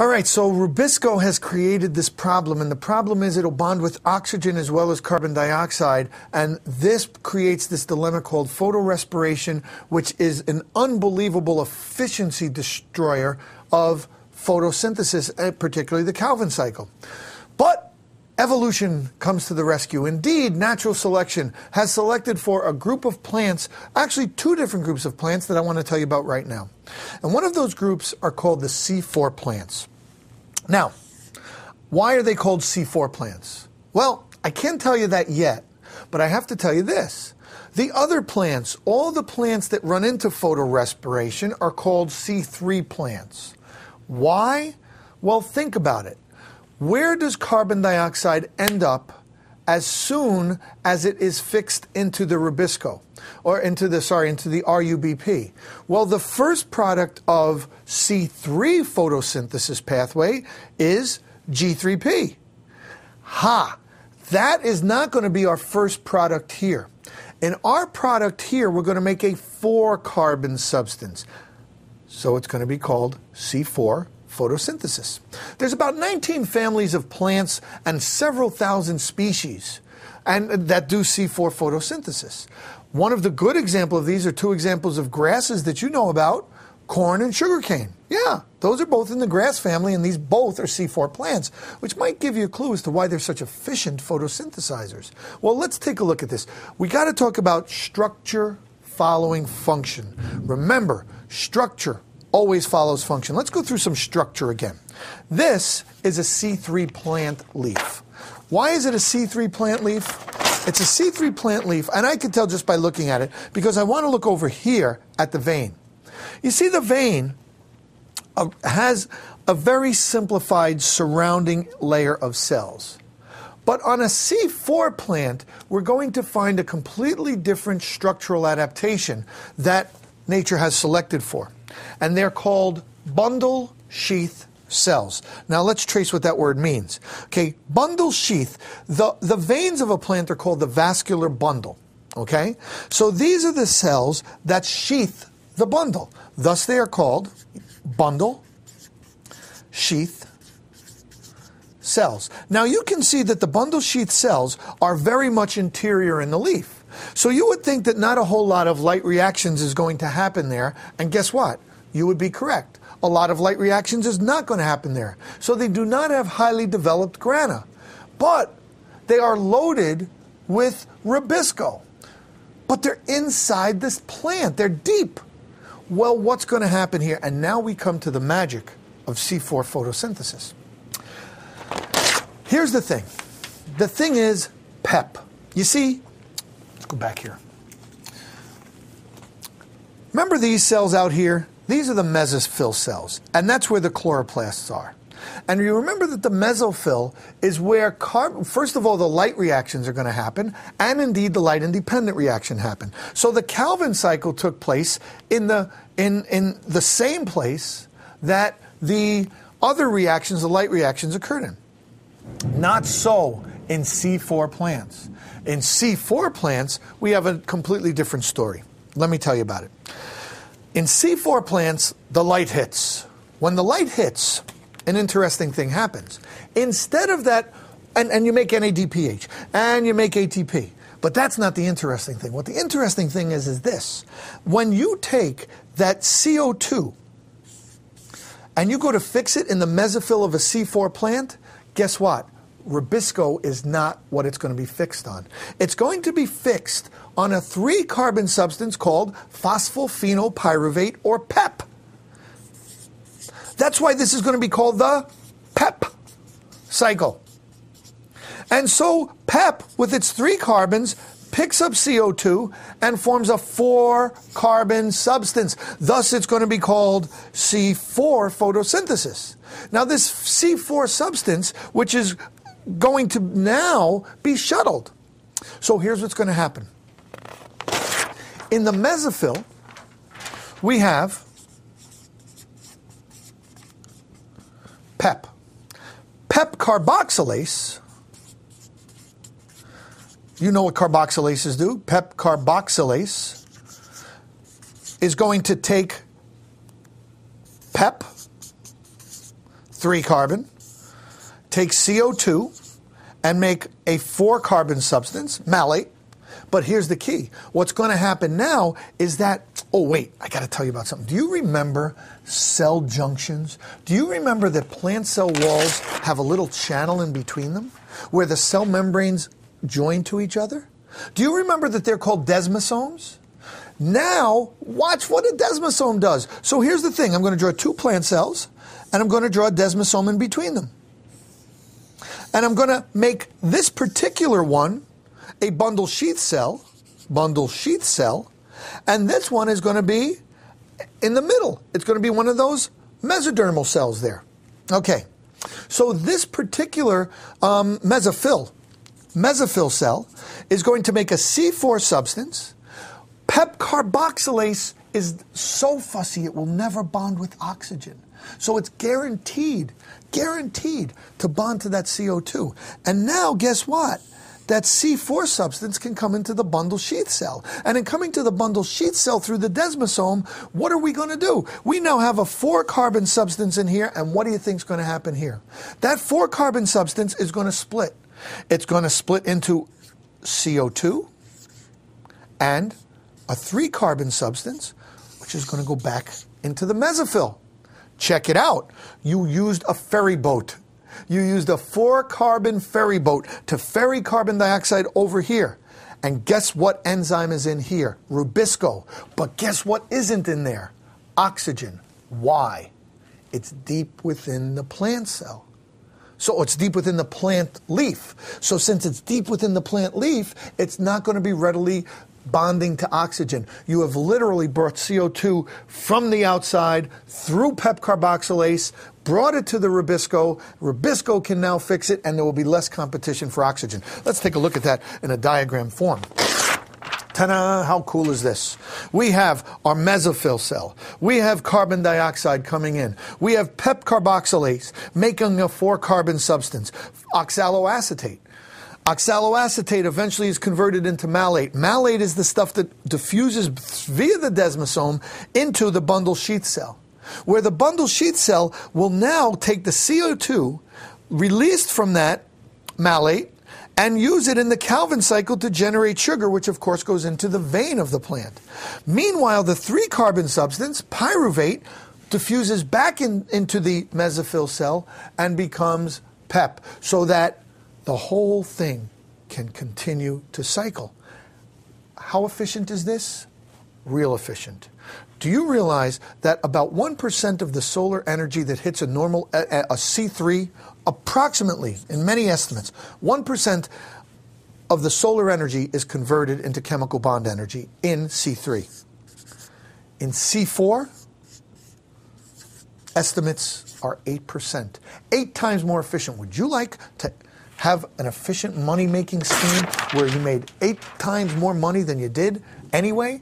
All right, so Rubisco has created this problem, and the problem is it'll bond with oxygen as well as carbon dioxide, and this creates this dilemma called photorespiration, which is an unbelievable efficiency destroyer of photosynthesis, uh, particularly the Calvin cycle. But evolution comes to the rescue. Indeed, natural selection has selected for a group of plants, actually two different groups of plants that I want to tell you about right now. And one of those groups are called the C4 plants. Now, why are they called C4 plants? Well, I can't tell you that yet, but I have to tell you this. The other plants, all the plants that run into photorespiration, are called C3 plants. Why? Well, think about it. Where does carbon dioxide end up as soon as it is fixed into the rubisco or into the sorry into the RUBP. Well, the first product of C3 photosynthesis pathway is G3P. Ha! That is not going to be our first product here. In our product here, we're going to make a four carbon substance. So it's going to be called C4 photosynthesis. There's about 19 families of plants and several thousand species and that do C4 photosynthesis. One of the good examples of these are two examples of grasses that you know about, corn and sugarcane. Yeah, those are both in the grass family and these both are C4 plants, which might give you a clue as to why they're such efficient photosynthesizers. Well, let's take a look at this. We got to talk about structure following function. Remember, structure always follows function. Let's go through some structure again. This is a C3 plant leaf. Why is it a C3 plant leaf? It's a C3 plant leaf, and I can tell just by looking at it because I want to look over here at the vein. You see, the vein uh, has a very simplified surrounding layer of cells. But on a C4 plant, we're going to find a completely different structural adaptation that nature has selected for and they're called bundle sheath cells. Now let's trace what that word means. Okay, bundle sheath. The, the veins of a plant are called the vascular bundle. Okay, so these are the cells that sheath the bundle. Thus they are called bundle sheath cells. Now you can see that the bundle sheath cells are very much interior in the leaf. So you would think that not a whole lot of light reactions is going to happen there. And guess what? you would be correct. A lot of light reactions is not going to happen there. So they do not have highly developed grana. But they are loaded with rubisco. But they're inside this plant, they're deep. Well, what's going to happen here? And now we come to the magic of C4 photosynthesis. Here's the thing the thing is PEP. You see, go back here. Remember these cells out here? These are the mesophyll cells, and that's where the chloroplasts are. And you remember that the mesophyll is where, carbon, first of all, the light reactions are going to happen, and indeed the light independent reaction happen. So the Calvin cycle took place in the, in, in the same place that the other reactions, the light reactions, occurred in. Not so in C4 plants. In C4 plants, we have a completely different story. Let me tell you about it. In C4 plants, the light hits. When the light hits, an interesting thing happens. Instead of that, and, and you make NADPH and you make ATP. But that's not the interesting thing. What the interesting thing is is this. When you take that CO2 and you go to fix it in the mesophyll of a C4 plant, guess what? Rubisco is not what it's going to be fixed on. It's going to be fixed on a three carbon substance called phosphophenols or PEP. That's why this is going to be called the PEP cycle. And so PEP, with its three carbons, picks up CO2 and forms a four carbon substance. Thus, it's going to be called C4 photosynthesis. Now, this C4 substance, which is going to now be shuttled. So here's what's going to happen. In the mesophyll, we have PEP. PEP carboxylase, you know what carboxylases do. PEP carboxylase is going to take PEP three carbon, take CO2 and make a four carbon substance, malate. But here's the key. What's going to happen now is that, oh, wait, I got to tell you about something. Do you remember cell junctions? Do you remember that plant cell walls have a little channel in between them where the cell membranes join to each other? Do you remember that they're called desmosomes? Now, watch what a desmosome does. So here's the thing I'm going to draw two plant cells, and I'm going to draw a desmosome in between them. And I'm going to make this particular one a bundle sheath cell, bundle sheath cell, and this one is going to be in the middle. It's going to be one of those mesodermal cells there. Okay, so this particular um, mesophyll, mesophyll cell is going to make a C4 substance. PEP carboxylase is so fussy it will never bond with oxygen. So it's guaranteed, guaranteed to bond to that CO2. And now, guess what? that C4 substance can come into the bundle sheath cell. And in coming to the bundle sheath cell through the desmosome, what are we going to do? We now have a four carbon substance in here, and what do you think is going to happen here? That four carbon substance is going to split. It's going to split into CO2 and a three carbon substance, which is going to go back into the mesophyll. Check it out. You used a ferry boat you used a four carbon ferry boat to ferry carbon dioxide over here. And guess what enzyme is in here? Rubisco. But guess what isn't in there? Oxygen. Why? It's deep within the plant cell. So it's deep within the plant leaf. So since it's deep within the plant leaf, it's not going to be readily bonding to oxygen. You have literally brought CO2 from the outside through PEP carboxylase, brought it to the Rubisco. Rubisco can now fix it, and there will be less competition for oxygen. Let's take a look at that in a diagram form. Ta-da, how cool is this? We have our mesophyll cell. We have carbon dioxide coming in. We have PEP carboxylase making a four carbon substance, oxaloacetate. Oxaloacetate eventually is converted into malate. Malate is the stuff that diffuses via the desmosome into the bundle sheath cell, where the bundle sheath cell will now take the CO2 released from that malate and use it in the Calvin cycle to generate sugar, which of course goes into the vein of the plant. Meanwhile, the three carbon substance, pyruvate, diffuses back in, into the mesophyll cell and becomes PEP, so that the whole thing can continue to cycle. How efficient is this? Real efficient. Do you realize that about 1% of the solar energy that hits a normal a, a C3, approximately, in many estimates, 1% of the solar energy is converted into chemical bond energy in C3. In C4, estimates are 8%. Eight times more efficient. Would you like to have an efficient money making scheme where you made eight times more money than you did anyway,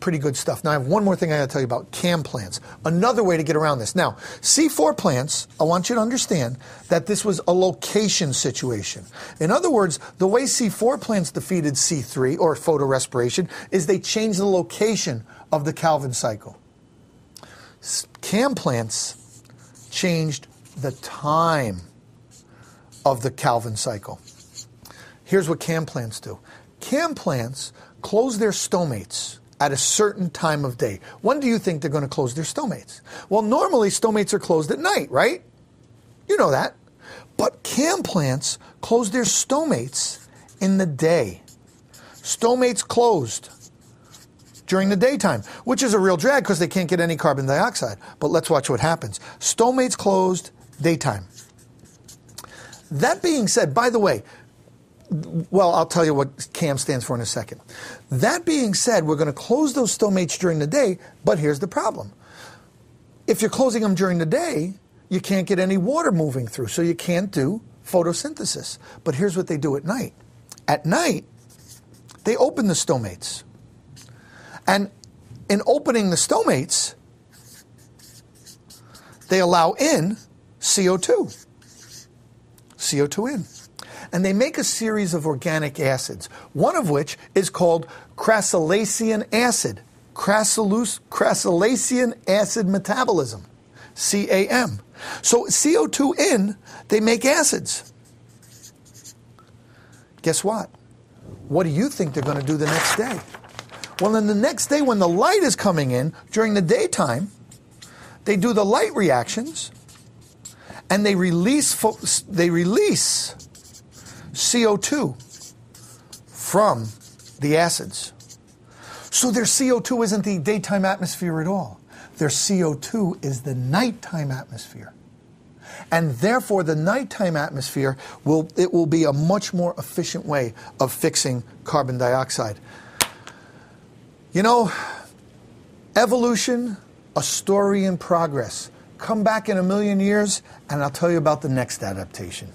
pretty good stuff. Now, I have one more thing I got to tell you about CAM plants. Another way to get around this. Now, C4 plants, I want you to understand that this was a location situation. In other words, the way C4 plants defeated C3 or photorespiration is they changed the location of the Calvin cycle. CAM plants changed the time of the Calvin cycle. Here's what CAM plants do CAM plants close their stomates at a certain time of day. When do you think they're going to close their stomates? Well, normally stomates are closed at night, right? You know that. But CAM plants close their stomates in the day. Stomates closed during the daytime, which is a real drag because they can't get any carbon dioxide. But let's watch what happens. Stomates closed, daytime. That being said, by the way, well, I'll tell you what CAM stands for in a second. That being said, we're going to close those stomates during the day, but here's the problem. If you're closing them during the day, you can't get any water moving through, so you can't do photosynthesis. But here's what they do at night. At night, they open the stomates. And in opening the stomates, they allow in CO2. CO2 in. And they make a series of organic acids, one of which is called crassulacean acid, crassulacean acid metabolism, CAM. So CO2 in, they make acids. Guess what? What do you think they're going to do the next day? Well, then the next day, when the light is coming in during the daytime, they do the light reactions and they release, they release CO2 from the acids. So their CO2 isn't the daytime atmosphere at all. Their CO2 is the nighttime atmosphere. And therefore, the nighttime atmosphere will, it will be a much more efficient way of fixing carbon dioxide. You know, evolution, a story in progress. Come back in a million years, and I'll tell you about the next adaptation.